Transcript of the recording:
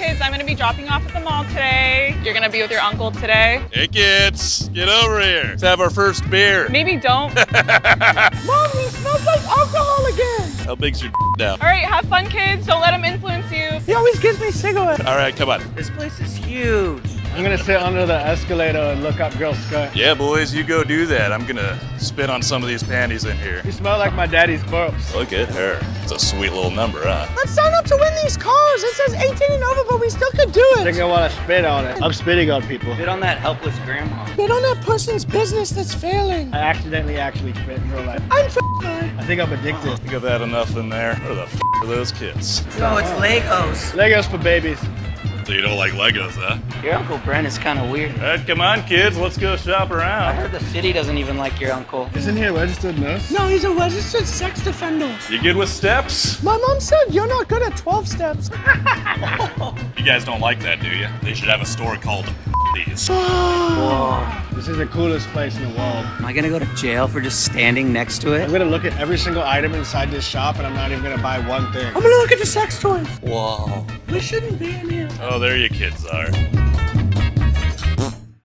kids, I'm gonna be dropping off at the mall today. You're gonna be with your uncle today. Hey kids, get over here. Let's have our first beer. Maybe don't. Mom, he smells like alcohol again. How big's your now? All right, have fun, kids. Don't let him influence you. He always gives me cigarettes. All right, come on. This place is huge. I'm gonna sit under the escalator and look up girls' skirt. Yeah, boys, you go do that. I'm gonna spit on some of these panties in here. You smell like my daddy's burps. Look at her. It's a sweet little number, huh? Let's sign up to win these cars. It says 18 and over, but we still could do it. I think it. I wanna spit on it. I'm spitting on people. Bit on that helpless grandma. Bid on that person's business that's failing. I accidentally actually spit in real life. I'm f. I think I'm addicted. You got that enough in there? Where the f are those kids? No, it's Legos. Legos for babies. So you don't like Legos, huh? Your Uncle Brent is kind of weird. All right, come on, kids. Let's go shop around. I heard the city doesn't even like your uncle. Isn't he a registered nurse? No, he's a registered sex offender. You good with steps? My mom said you're not good at 12 steps. You guys don't like that, do you? They should have a store called these. Whoa. This is the coolest place in the world. Am I gonna go to jail for just standing next to it? I'm gonna look at every single item inside this shop and I'm not even gonna buy one thing. I'm gonna look at the sex toys. Whoa. We shouldn't be in here. Oh, there you kids are.